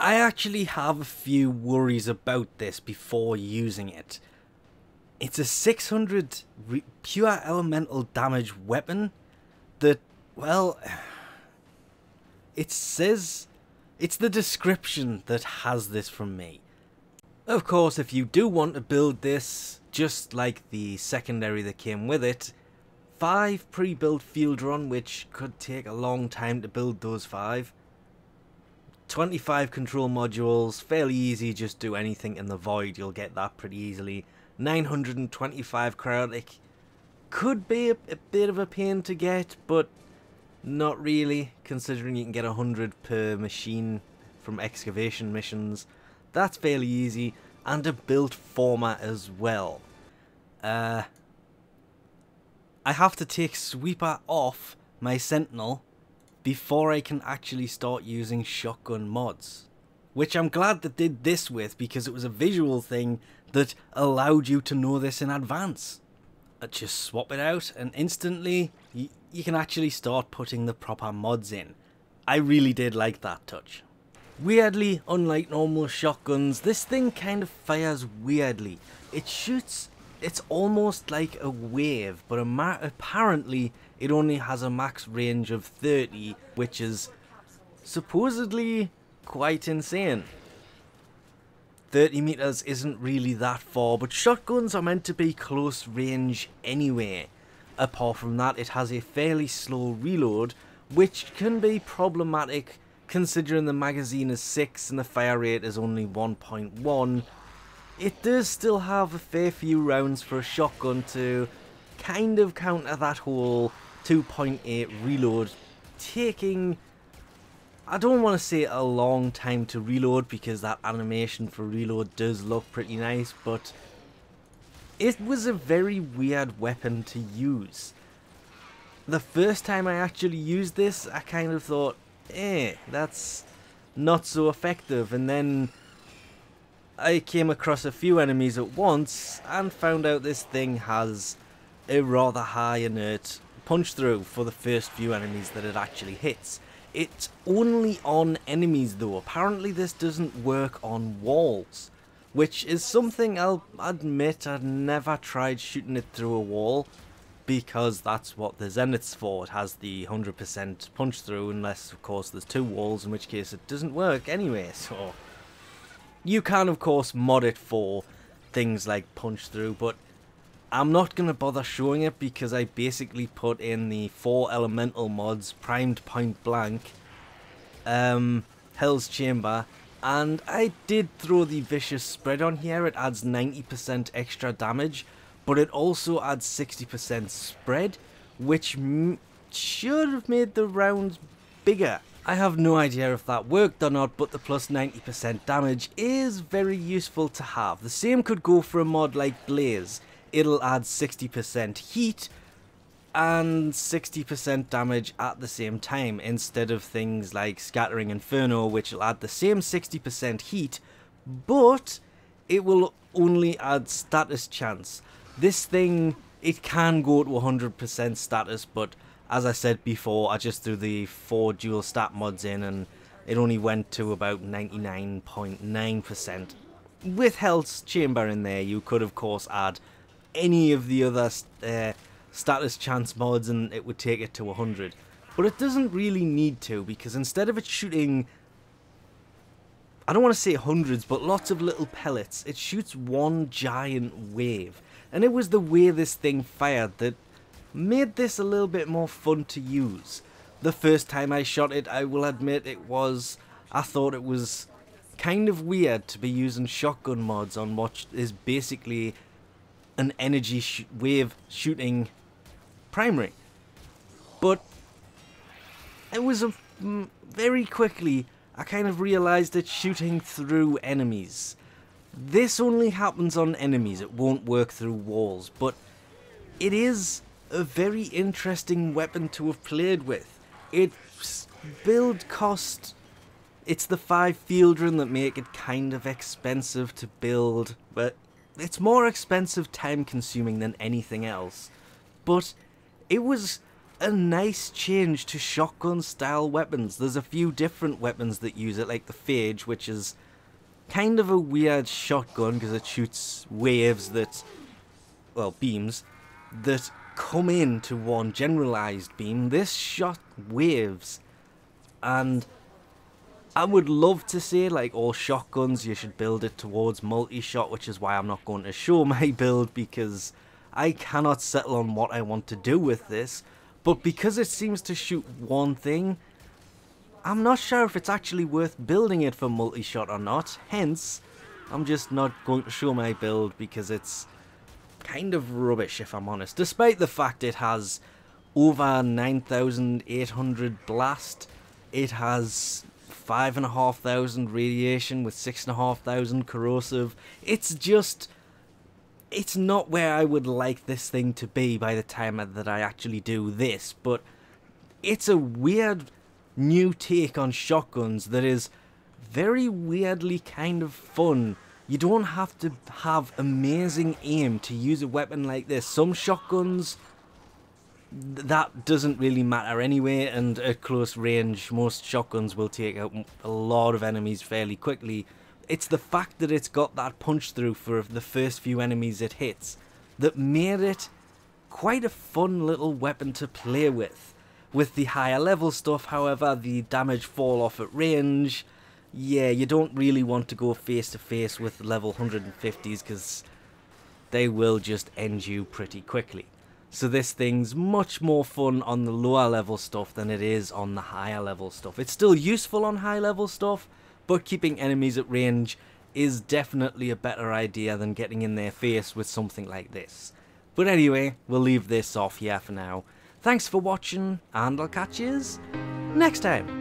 I actually have a few worries about this before using it. It's a 600 pure elemental damage weapon that, well, it says it's the description that has this from me. Of course, if you do want to build this, just like the secondary that came with it, 5 pre-built Fieldron, which could take a long time to build those 5. 25 control modules, fairly easy, just do anything in the void, you'll get that pretty easily. 925 cryotic, could be a, a bit of a pain to get, but not really, considering you can get 100 per machine from excavation missions. That's fairly easy, and a built format as well. Uh, I have to take Sweeper off my Sentinel before I can actually start using shotgun mods. Which I'm glad that did this with because it was a visual thing that allowed you to know this in advance. Just swap it out and instantly you can actually start putting the proper mods in. I really did like that touch. Weirdly, unlike normal shotguns, this thing kind of fires weirdly. It shoots, it's almost like a wave, but apparently it only has a max range of 30, which is supposedly quite insane. 30 meters isn't really that far, but shotguns are meant to be close range anyway. Apart from that, it has a fairly slow reload, which can be problematic considering the magazine is 6 and the fire rate is only 1.1. It does still have a fair few rounds for a shotgun to kind of counter that whole 2.8 reload, taking I don't want to say a long time to reload because that animation for reload does look pretty nice, but it was a very weird weapon to use. The first time I actually used this, I kind of thought, eh, that's not so effective. And then I came across a few enemies at once and found out this thing has a rather high inert punch through for the first few enemies that it actually hits. It's only on enemies though. Apparently this doesn't work on walls which is something I'll admit I've never tried shooting it through a wall because that's what the Zenith's for. It has the 100% punch through unless of course there's two walls in which case it doesn't work anyway so you can of course mod it for things like punch through but I'm not going to bother showing it because I basically put in the four elemental mods primed point blank um, Hell's Chamber and I did throw the Vicious Spread on here, it adds 90% extra damage, but it also adds 60% spread, which should have made the rounds bigger. I have no idea if that worked or not, but the plus 90% damage is very useful to have. The same could go for a mod like Blaze. It'll add 60% heat, and 60% damage at the same time instead of things like Scattering Inferno which will add the same 60% heat but it will only add status chance. This thing, it can go to 100% status but as I said before I just threw the 4 dual stat mods in and it only went to about 99.9%. With Hell's Chamber in there you could of course add any of the other uh, status chance mods and it would take it to 100. But it doesn't really need to because instead of it shooting, I don't want to say hundreds, but lots of little pellets, it shoots one giant wave. And it was the way this thing fired that made this a little bit more fun to use. The first time I shot it, I will admit it was, I thought it was kind of weird to be using shotgun mods on what is basically an energy sh wave shooting primary. But it was a, very quickly I kind of realised that shooting through enemies. This only happens on enemies, it won't work through walls, but it is a very interesting weapon to have played with. Its build cost, it's the 5 Fieldron that make it kind of expensive to build, but it's more expensive time consuming than anything else. But it was a nice change to shotgun style weapons. There's a few different weapons that use it, like the Phage, which is kind of a weird shotgun because it shoots waves that, well, beams that come into one generalized beam. This shot waves, and I would love to say, like all shotguns, you should build it towards multi-shot, which is why I'm not going to show my build because I cannot settle on what I want to do with this. But because it seems to shoot one thing, I'm not sure if it's actually worth building it for multi-shot or not. Hence, I'm just not going to show my build because it's kind of rubbish if I'm honest. Despite the fact it has over 9,800 blast, it has 5,500 radiation with 6,500 corrosive. It's just it's not where I would like this thing to be by the time that I actually do this, but it's a weird new take on shotguns that is very weirdly kind of fun. You don't have to have amazing aim to use a weapon like this. Some shotguns, that doesn't really matter anyway, and at close range, most shotguns will take out a lot of enemies fairly quickly it's the fact that it's got that punch through for the first few enemies it hits that made it quite a fun little weapon to play with. With the higher level stuff, however, the damage fall off at range. Yeah, you don't really want to go face to face with level 150s because they will just end you pretty quickly. So this thing's much more fun on the lower level stuff than it is on the higher level stuff. It's still useful on high level stuff, but keeping enemies at range is definitely a better idea than getting in their face with something like this. But anyway, we'll leave this off here for now. Thanks for watching, and I'll catch yous next time.